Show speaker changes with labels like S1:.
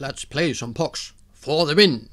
S1: let's play some pucks for the win.